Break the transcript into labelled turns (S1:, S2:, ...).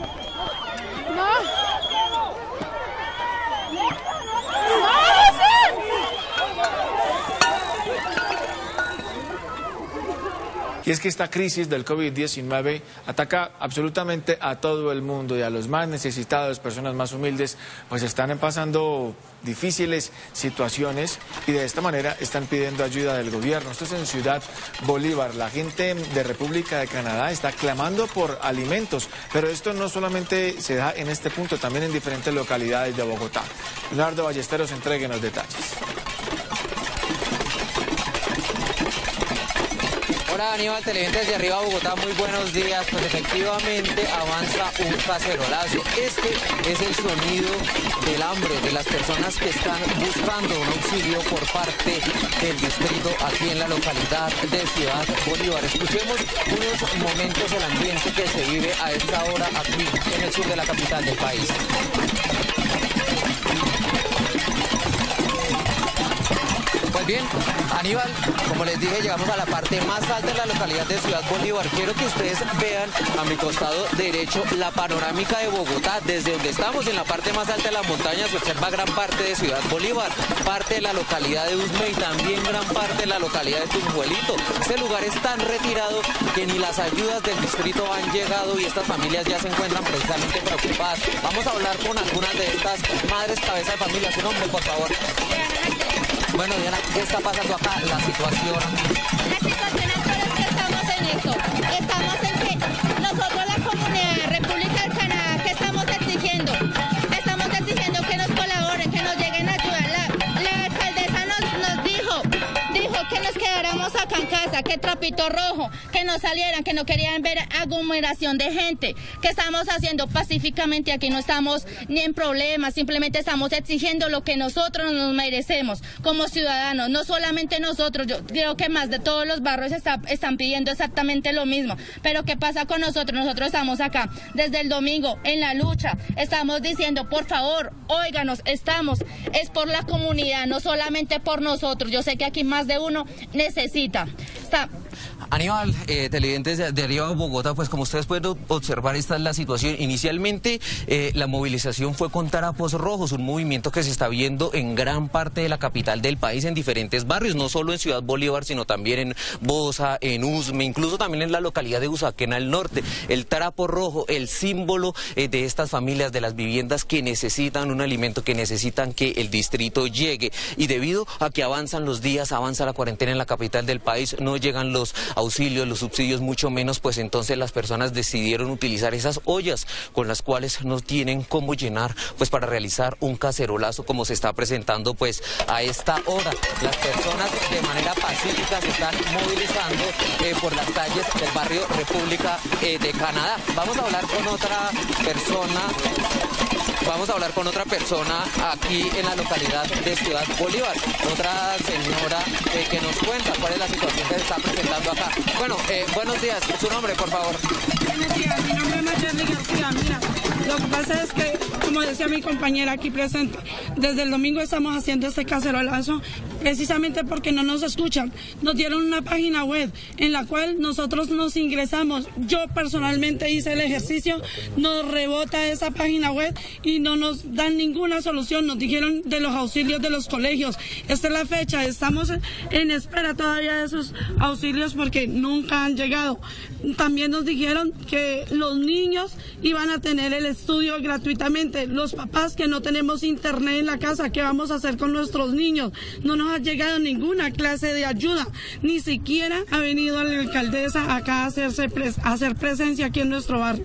S1: Thank you. Y es que esta crisis del COVID-19 ataca absolutamente a todo el mundo y a los más necesitados, personas más humildes, pues están pasando difíciles situaciones y de esta manera están pidiendo ayuda del gobierno. Esto es en Ciudad Bolívar. La gente de República de Canadá está clamando por alimentos, pero esto no solamente se da en este punto, también en diferentes localidades de Bogotá. Leonardo Ballesteros, los detalles.
S2: Hola Aníbal, televidentes de arriba Bogotá, muy buenos días. Pues efectivamente avanza un cacerolazo. Este es el sonido del hambre de las personas que están buscando un auxilio por parte del distrito aquí en la localidad de Ciudad Bolívar. Escuchemos unos momentos del ambiente que se vive a esta hora aquí en el sur de la capital del país. Bien, Aníbal, como les dije, llegamos a la parte más alta de la localidad de Ciudad Bolívar. Quiero que ustedes vean a mi costado derecho la panorámica de Bogotá. Desde donde estamos, en la parte más alta de la montaña, se observa gran parte de Ciudad Bolívar, parte de la localidad de Usme y también gran parte de la localidad de Tunjuelito. Este lugar es tan retirado que ni las ayudas del distrito han llegado y estas familias ya se encuentran precisamente preocupadas. Vamos a hablar con algunas de estas madres cabeza de familia. Su nombre, por favor. Bueno, Diana, ¿qué está pasando acá? La.
S3: La situación que trapito rojo, que no salieran, que no querían ver aglomeración de gente. ¿Qué estamos haciendo pacíficamente aquí? No estamos ni en problemas, simplemente estamos exigiendo lo que nosotros nos merecemos como ciudadanos, no solamente nosotros, yo creo que más de todos los barrios están pidiendo exactamente lo mismo. Pero ¿qué pasa con nosotros? Nosotros estamos acá desde el domingo en la lucha, estamos diciendo, por favor, óiganos, estamos, es por la comunidad, no solamente por nosotros. Yo sé que aquí más de uno necesita. Está,
S2: Aníbal, eh, televidentes de, arriba Bogotá, pues como ustedes pueden observar, esta es la situación. Inicialmente eh, la movilización fue con tarapos rojos, un movimiento que se está viendo en gran parte de la capital del país, en diferentes barrios, no solo en Ciudad Bolívar, sino también en Bosa, en Usme, incluso también en la localidad de Usaquena al norte. El tarapo rojo, el símbolo eh, de estas familias, de las viviendas que necesitan un alimento, que necesitan que el distrito llegue. Y debido a que avanzan los días, avanza la cuarentena en la capital del país, no llegan los auxilios, los subsidios, mucho menos, pues entonces las personas decidieron utilizar esas ollas con las cuales no tienen cómo llenar, pues para realizar un cacerolazo como se está presentando pues a esta hora. Las personas de manera pacífica se están movilizando eh, por las calles del barrio República eh, de Canadá. Vamos a hablar con otra persona Vamos a hablar con otra persona aquí en la localidad de Ciudad Bolívar, otra señora eh, que nos cuenta cuál es la situación que se está presentando acá. Bueno, eh, buenos días, su nombre, por favor.
S4: Buenos días, mi nombre es Mayerly García. Mira, lo que pasa es que, como decía mi compañera aquí presente, desde el domingo estamos haciendo este cacerolazo precisamente porque no nos escuchan. Nos dieron una página web en la cual nosotros nos ingresamos. Yo personalmente hice el ejercicio, nos rebota esa página web y no nos dan ninguna solución. Nos dijeron de los auxilios de los colegios. Esta es la fecha, estamos en espera todavía de esos auxilios porque nunca han llegado. También nos dijeron que los niños iban a tener el estudio gratuitamente. Los papás que no tenemos internet en la casa, ¿qué vamos a hacer con nuestros niños? No nos ha llegado ninguna clase de ayuda. Ni siquiera ha venido la alcaldesa acá a, hacerse a hacer presencia aquí en nuestro barrio.